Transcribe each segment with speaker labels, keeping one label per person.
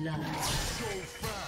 Speaker 1: Blood.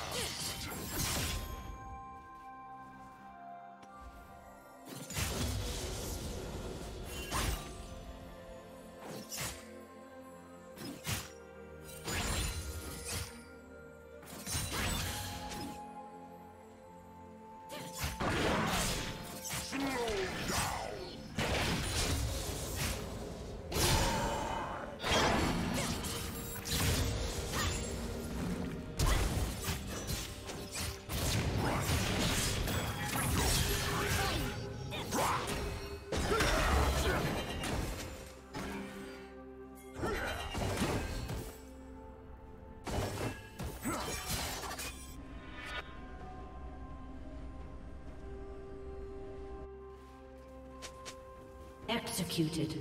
Speaker 1: Executed.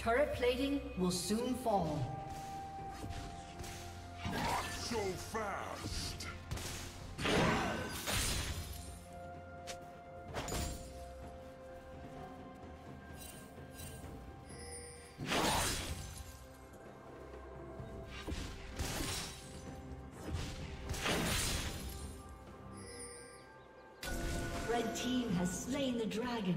Speaker 2: Turret plating will soon fall.
Speaker 1: Not so fast!
Speaker 2: Red team has slain the dragon.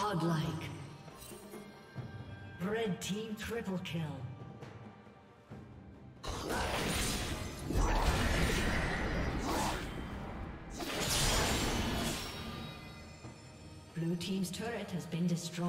Speaker 2: Godlike. Red team triple kill. Blue team's turret has been destroyed.